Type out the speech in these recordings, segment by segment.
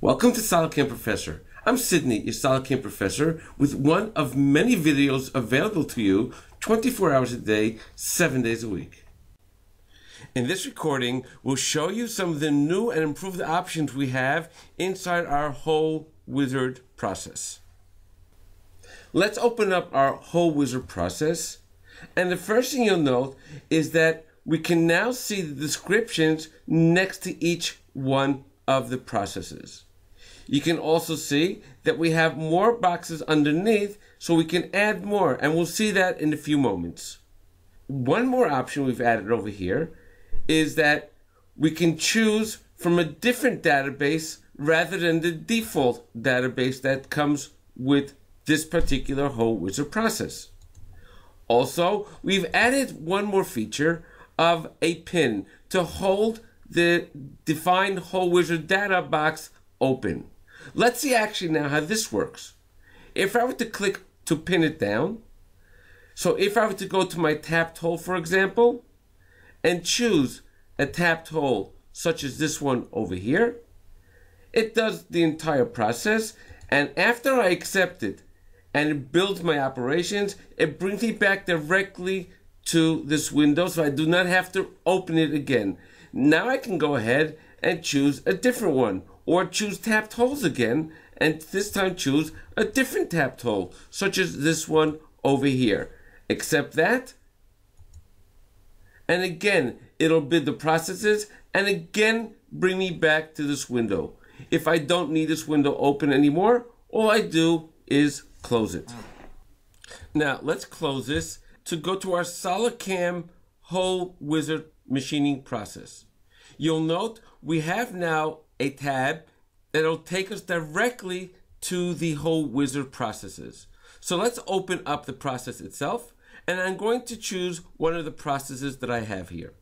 Welcome to SolidCAM Professor. I'm Sydney, your SolidCAM Professor, with one of many videos available to you 24 hours a day, 7 days a week. In this recording, we'll show you some of the new and improved options we have inside our Hole Wizard process. Let's open up our Hole Wizard process. And the first thing you'll note is that we can now see the descriptions next to each one of the processes. You can also see that we have more boxes underneath so we can add more and we'll see that in a few moments. One more option we've added over here is that we can choose from a different database rather than the default database that comes with this particular Hole Wizard process. Also, we've added one more feature of a pin to hold the defined Hole Wizard data box open. Let's see actually now how this works. If I were to click to pin it down, so if I were to go to my tapped hole, for example, and choose a tapped hole such as this one over here, it does the entire process. And after I accept it and it builds my operations, it brings me back directly to this window so I do not have to open it again. Now I can go ahead and choose a different one or choose tapped holes again and this time choose a different tapped hole such as this one over here. Accept that and again it'll bid the processes and again bring me back to this window. If I don't need this window open anymore, all I do is close it. Now let's close this to go to our SolidCAM Hole Wizard machining process. You'll note we have now a tab that'll take us directly to the Hole Wizard processes. So let's open up the process itself and I'm going to choose one of the processes that I have here.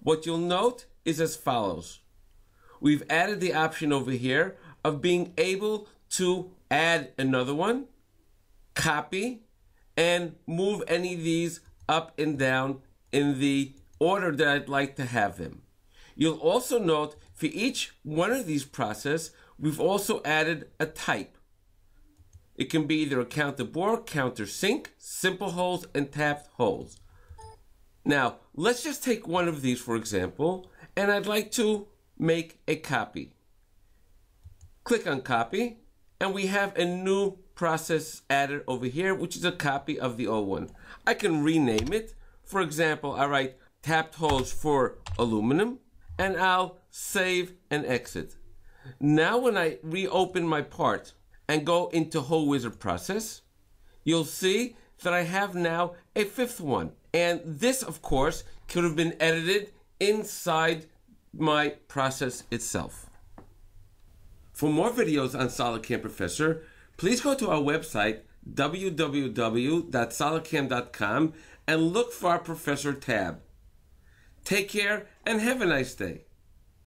What you'll note is as follows. We've added the option over here of being able to add another one, copy, and move any of these up and down in the order that I'd like to have them. You'll also note for each one of these process, we've also added a type. It can be either a counter bore, counter sink, simple holes, and tapped holes. Now, let's just take one of these, for example, and I'd like to make a copy. Click on copy, and we have a new process added over here, which is a copy of the old one. I can rename it. For example, I write tapped holes for aluminum and I'll save and exit. Now when I reopen my part and go into Hole Wizard process, you'll see that I have now a fifth one. And this, of course, could have been edited inside my process itself. For more videos on SolidCAM Professor, please go to our website, www.solidcam.com, and look for our Professor tab. Take care and have a nice day.